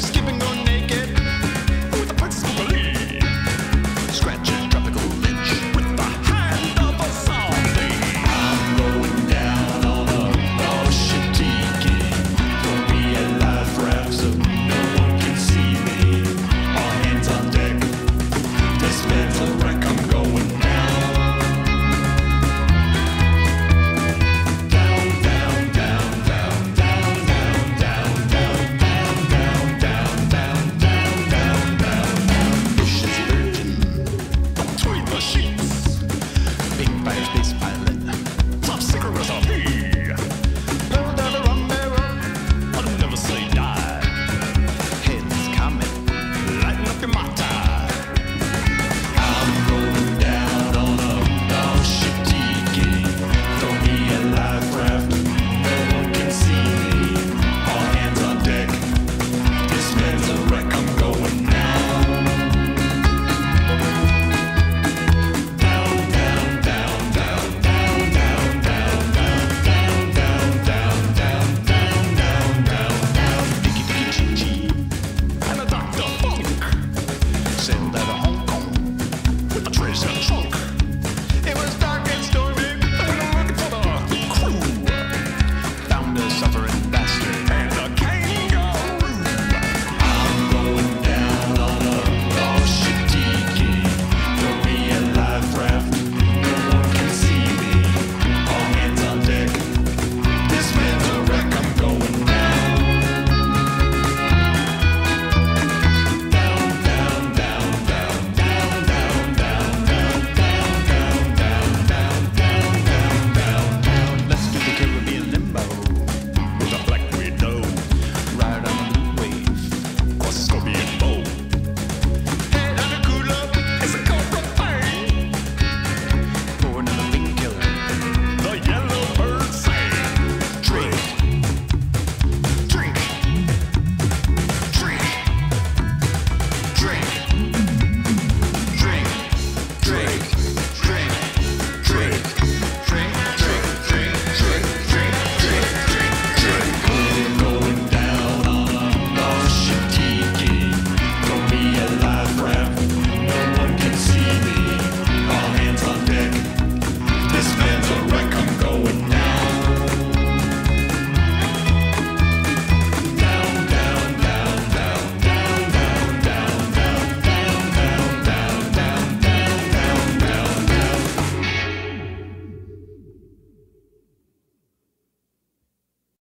skipping